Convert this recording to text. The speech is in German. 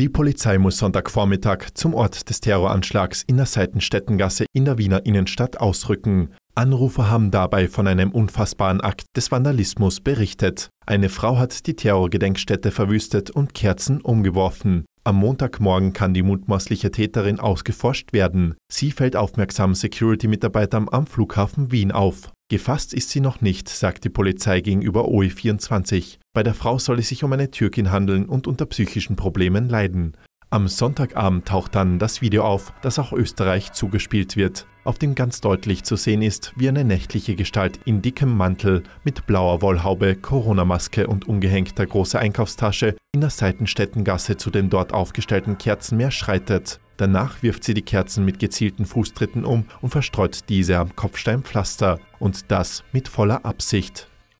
Die Polizei muss Sonntagvormittag zum Ort des Terroranschlags in der Seitenstättengasse in der Wiener Innenstadt ausrücken. Anrufer haben dabei von einem unfassbaren Akt des Vandalismus berichtet. Eine Frau hat die Terrorgedenkstätte verwüstet und Kerzen umgeworfen. Am Montagmorgen kann die mutmaßliche Täterin ausgeforscht werden. Sie fällt aufmerksamen Security-Mitarbeitern am Flughafen Wien auf. Gefasst ist sie noch nicht, sagt die Polizei gegenüber OE24. Bei der Frau soll es sich um eine Türkin handeln und unter psychischen Problemen leiden. Am Sonntagabend taucht dann das Video auf, das auch Österreich zugespielt wird, auf dem ganz deutlich zu sehen ist, wie eine nächtliche Gestalt in dickem Mantel mit blauer Wollhaube, Corona-Maske und umgehängter großer Einkaufstasche in der Seitenstättengasse zu den dort aufgestellten Kerzen mehr schreitet. Danach wirft sie die Kerzen mit gezielten Fußtritten um und verstreut diese am Kopfsteinpflaster. Und das mit voller Absicht.